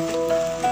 Música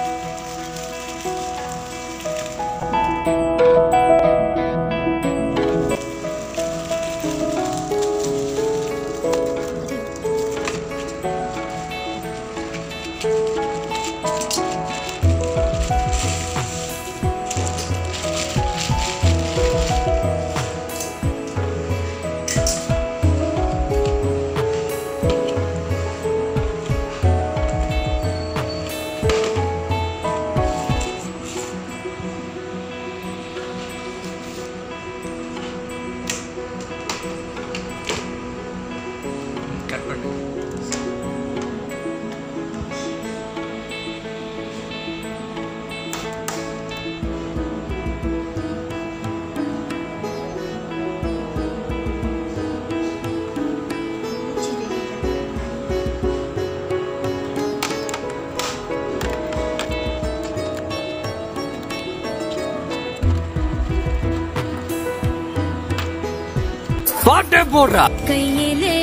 cut பண்ணு பாட்டே போடுறா. கையிலே